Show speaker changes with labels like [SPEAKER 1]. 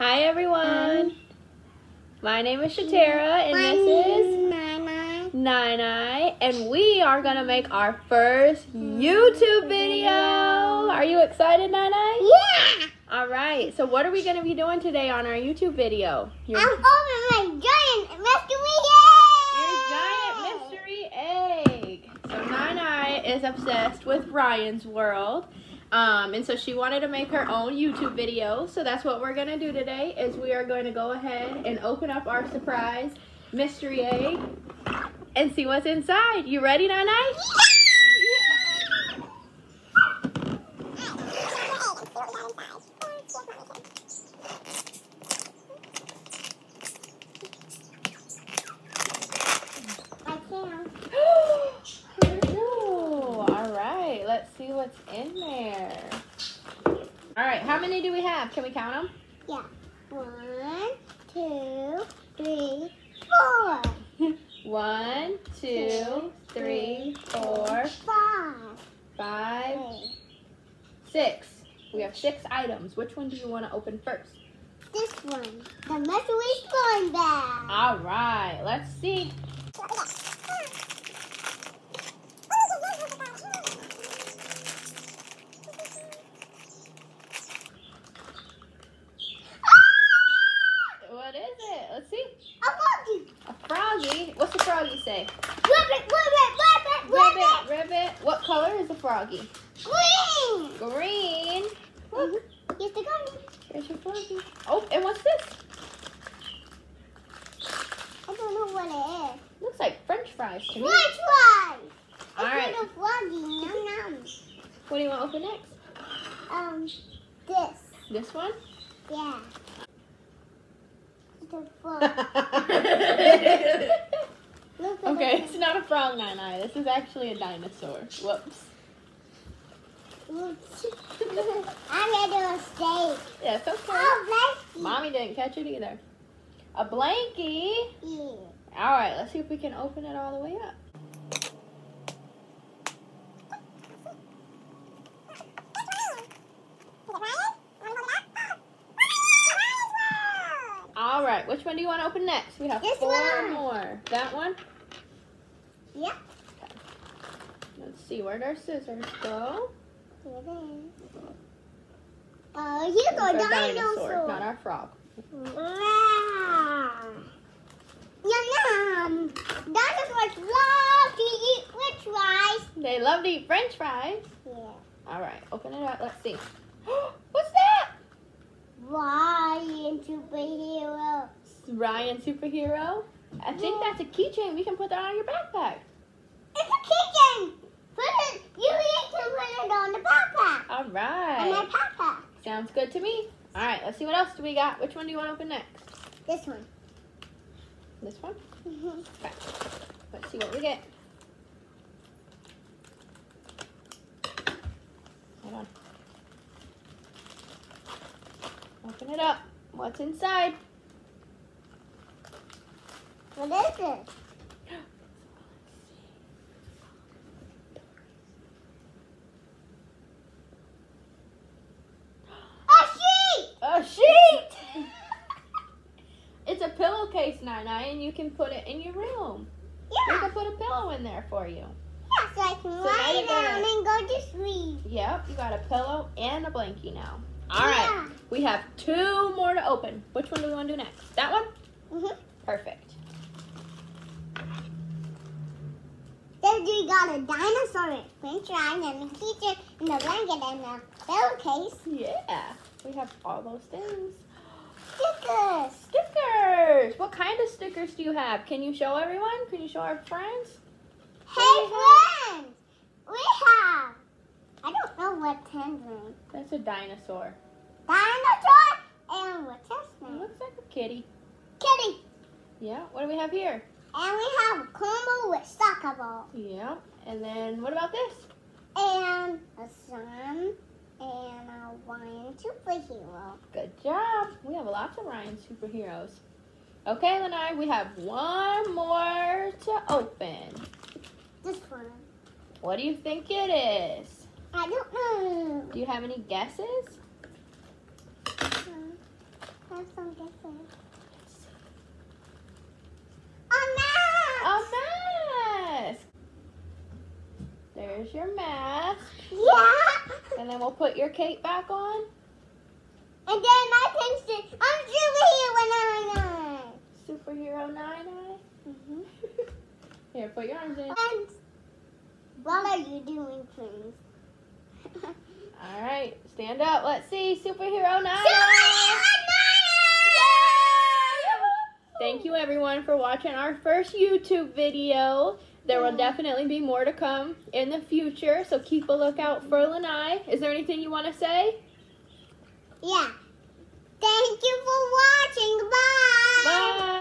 [SPEAKER 1] Hi everyone. My name is Chatara and this is
[SPEAKER 2] Nana.
[SPEAKER 1] Nine and we are gonna make our first hmm. YouTube video. Are you excited, Nai?
[SPEAKER 2] Yeah.
[SPEAKER 1] All right. So what are we gonna be doing today on our YouTube video? Your,
[SPEAKER 2] I'm over my giant mystery egg.
[SPEAKER 1] your giant mystery egg. So Nai is obsessed with Ryan's World. Um, and so she wanted to make her own YouTube video. So that's what we're gonna do today. Is we are going to go ahead and open up our surprise mystery egg and see what's inside. You ready, Nai?
[SPEAKER 2] I can.
[SPEAKER 1] Ooh, all right, let's see what's in there. All right, how many do we have? Can we count them?
[SPEAKER 2] Yeah. One, two, three, four,
[SPEAKER 1] One, two, three, four,
[SPEAKER 2] five,
[SPEAKER 1] five,
[SPEAKER 2] six.
[SPEAKER 1] We have six items. Which one do you want to open first?
[SPEAKER 2] This one, the mystery slime bag.
[SPEAKER 1] All right, let's see. What is it? Let's see.
[SPEAKER 2] A monkey.
[SPEAKER 1] A froggy. What's the froggy say?
[SPEAKER 2] Ribbit, ribbit, ribbit, ribbit.
[SPEAKER 1] Ribbit, ribbit. What color is the froggy?
[SPEAKER 2] Green.
[SPEAKER 1] Green.
[SPEAKER 2] Mhm. Here's the gun.
[SPEAKER 1] Here's your froggy. Oh, and what's this?
[SPEAKER 2] I don't know what it is.
[SPEAKER 1] Looks like French fries to me.
[SPEAKER 2] French fries.
[SPEAKER 1] All
[SPEAKER 2] It's
[SPEAKER 1] right.
[SPEAKER 2] a froggy. Yum yum.
[SPEAKER 1] What do you want to open next?
[SPEAKER 2] Um, this.
[SPEAKER 1] This one?
[SPEAKER 2] Yeah. It's a frog.
[SPEAKER 1] Okay, it's not a frog nine eye. This is actually a dinosaur. Whoops.
[SPEAKER 2] Oops. I made a mistake.
[SPEAKER 1] Yeah, it's okay.
[SPEAKER 2] Oh, bless
[SPEAKER 1] Mommy didn't catch it either. A blankie.
[SPEAKER 2] you.
[SPEAKER 1] All right, let's see if we can open it all the way up. All right, which one do you want to open next? We have
[SPEAKER 2] This
[SPEAKER 1] four
[SPEAKER 2] one.
[SPEAKER 1] more. That one?
[SPEAKER 2] Yeah.
[SPEAKER 1] Let's see, where'd our scissors go?
[SPEAKER 2] Oh, here it is. Oh, here's a
[SPEAKER 1] our
[SPEAKER 2] dinosaur.
[SPEAKER 1] not our frog.
[SPEAKER 2] Wow. Yum yum. Dinosaurs love to eat french fries.
[SPEAKER 1] They love to eat french fries.
[SPEAKER 2] Yeah.
[SPEAKER 1] All right, open it up. Let's see. What's that?
[SPEAKER 2] Ryan superhero.
[SPEAKER 1] Ryan superhero. I think that's a keychain. We can put that on your backpack.
[SPEAKER 2] It's a keychain. Put it. You need to put it on the backpack.
[SPEAKER 1] All
[SPEAKER 2] On my backpack.
[SPEAKER 1] Sounds good to me. All right, let's see what else do we got. Which one do you want to open next?
[SPEAKER 2] This one.
[SPEAKER 1] This one? Mm-hmm. Okay. Let's see what we get. Hold on. Open it up. What's inside?
[SPEAKER 2] What is it? A sheep.
[SPEAKER 1] A sheet! it's a pillowcase, Nai, and you can put it in your room.
[SPEAKER 2] Yeah.
[SPEAKER 1] We can put a pillow in there for you.
[SPEAKER 2] Yeah, so I can
[SPEAKER 1] now
[SPEAKER 2] lie down and go to sleep.
[SPEAKER 1] Yep, you got a pillow and a blankie now. All right,
[SPEAKER 2] Yeah.
[SPEAKER 1] we have two more to open. Which one do we want to do next? That one?
[SPEAKER 2] Mhm.
[SPEAKER 1] Perfect.
[SPEAKER 2] Then we got a dinosaur and french and a teacher and a blanket and a pillowcase.
[SPEAKER 1] Yeah, we have all those things.
[SPEAKER 2] Stickers.
[SPEAKER 1] Stickers! What kind of stickers do you have? Can you show everyone? Can you show our friends?
[SPEAKER 2] Hey friends, we have. I don't know what tangerine.
[SPEAKER 1] That's a dinosaur.
[SPEAKER 2] Dinosaur and what's his
[SPEAKER 1] It
[SPEAKER 2] name?
[SPEAKER 1] looks like a kitty.
[SPEAKER 2] Kitty.
[SPEAKER 1] Yeah, what do we have here?
[SPEAKER 2] And we have a combo with soccer ball
[SPEAKER 1] Yeah, and then what about this?
[SPEAKER 2] and a sun and a Ryan superhero.
[SPEAKER 1] Good job. We have lots of Ryan superheroes. Okay, Lynnai, we have one more to open.
[SPEAKER 2] This one.
[SPEAKER 1] What do you think it is?
[SPEAKER 2] I don't know.
[SPEAKER 1] Do you have any guesses? Hmm.
[SPEAKER 2] I have some different. A mask!
[SPEAKER 1] A mask. There's your mask.
[SPEAKER 2] Yeah!
[SPEAKER 1] And then we'll put your cape back on.
[SPEAKER 2] And then my pinch I'm superhero when I
[SPEAKER 1] Superhero Nine Eye.
[SPEAKER 2] mm
[SPEAKER 1] Here, put your arms in.
[SPEAKER 2] And what are you doing, please?
[SPEAKER 1] All right, stand up. Let's see. Superhero Nine
[SPEAKER 2] Superhero
[SPEAKER 1] Eye.
[SPEAKER 2] Nine!
[SPEAKER 1] Thank you everyone for watching our first YouTube video. There will definitely be more to come in the future, so keep a lookout for Lynnai. Is there anything you want to say?
[SPEAKER 2] Yeah. Thank you for watching. Bye.
[SPEAKER 1] Bye.